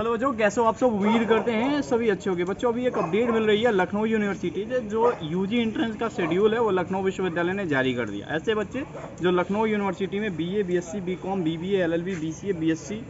Hello बच्चों, कैसे हो आप सब? उम्मीद करते हैं सभी अच्छे होंगे। बच्चों, अभी एक अपडेट मिल रही है लखनऊ यूनिवर्सिटी से, जो यूजी एंट्रेंस का शेड्यूल है, वो लखनऊ विश्वविद्यालय ने जारी कर दिया। ऐसे बच्चे, जो लखनऊ यूनिवर्सिटी में BA BSc BCom BBA LLB BCA BSc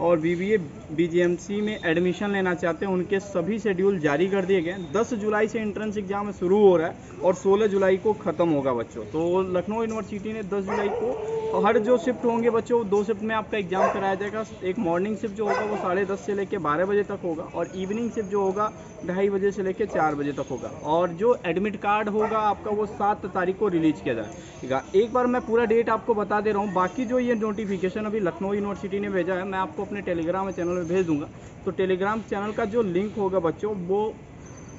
और B B A B G M C में एडमिशन लेना चाहते हैं, उनके सभी शेड्यूल जारी कर दिए गए दस जुलाई से एंट्रेंस एग्ज़ाम शुरू हो रहा है और सोलह जुलाई को ख़त्म होगा बच्चों। तो लखनऊ यूनिवर्सिटी ने दस जुलाई को हर जो शिफ्ट होंगे बच्चों, दो शिफ्ट में आपका एग्ज़ाम कराया जाएगा। एक मॉर्निंग शिफ्ट जो होगा वो साढ़े दस से लेकर बारह बजे तक होगा और इवनिंग शिफ्ट जो होगा, ढाई बजे से लेकर चार बजे तक होगा। और जो एडमिट कार्ड होगा आपका वो सात तारीख को रिलीज़ किया जाएगा एक बार मैं पूरा डेट आपको बता दे रहा हूँ। बाकी जो ये नोटिफिकेशन अभी लखनऊ यूनिवर्सिटी ने भेजा है, मैं आपको अपने टेलीग्राम चैनल में भेज दूँगा। तो टेलीग्राम चैनल का जो लिंक होगा बच्चों, वो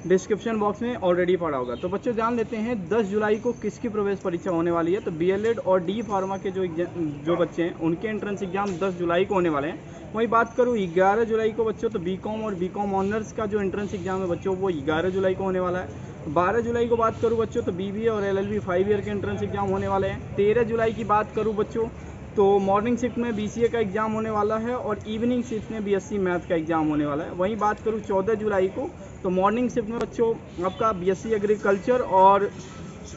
डिस्क्रिप्शन बॉक्स में ऑलरेडी पड़ा होगा। तो बच्चों, जान लेते हैं 10 जुलाई को किसकी प्रवेश परीक्षा होने वाली है? तो बीएलएड और डी फार्मा के जो जो बच्चे हैं, उनके एंट्रेंस एग्ज़ाम 10 जुलाई को होने वाले हैं। वहीं बात करूँ 11 जुलाई को बच्चों तो बीकॉम और बीकॉम ऑनर्स का जो एंट्रेंस एग्ज़ाम है बच्चों, वो ग्यारह जुलाई को होने वाला है। बारह जुलाई को बात करूँ बच्चों तो बीबीए और एल एल फाइव ईयर के एंट्रेंस एग्ज़ाम होने वाले हैं। तेरह जुलाई की बात करूँ बच्चों तो मॉर्निंग शिफ्ट में बी का एग्ज़ाम होने वाला है और इवनिंग शिफ्ट में बीएससी मैथ का एग्ज़ाम होने वाला है। वहीं बात करूँ चौदह जुलाई को तो मॉर्निंग शिफ्ट में बच्चों, आपका बीएससी एग्रीकल्चर और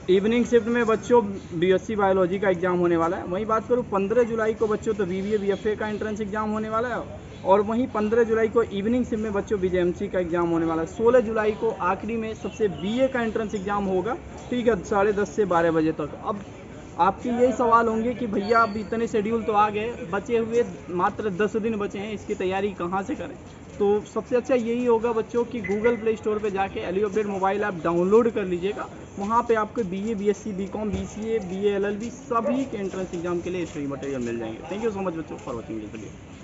इवनिंग शिफ्ट में बच्चों बीएससी बायोलॉजी का एग्ज़ाम होने वाला है। वहीं बात करूँ पंद्रह जुलाई को बच्चों तो बी बी का एंट्रेंस एग्ज़ाम होने वाला है और वहीं पंद्रह जुलाई को इवनिंग शिफ्ट में बच्चों बीजेएमसी का एग्ज़ाम होने वाला है। सोलह जुलाई को आखिरी में सबसे बीए का एंट्रेंस एग्ज़ाम होगा, ठीक है, साढ़े दस से बारह बजे तक। अब आपके यही सवाल होंगे कि भैया अब इतने शेड्यूल तो आ गए, बचे हुए मात्र दस दिन बचे हैं, इसकी तैयारी कहाँ से करें? तो सबसे अच्छा यही होगा बच्चों कि गूगल प्ले स्टोर पर जाके एलियो अपडेट मोबाइल ऐप डाउनलोड कर लीजिएगा। वहाँ पे आपको B A B S C B com B C A B L L B सभी के एंट्रेंस एग्ज़ाम के लिए स्टडी मटेरियल मिल जाएँगे। थैंक यू सो मच बच्चों फॉर वॉचिंग दिस वीडियो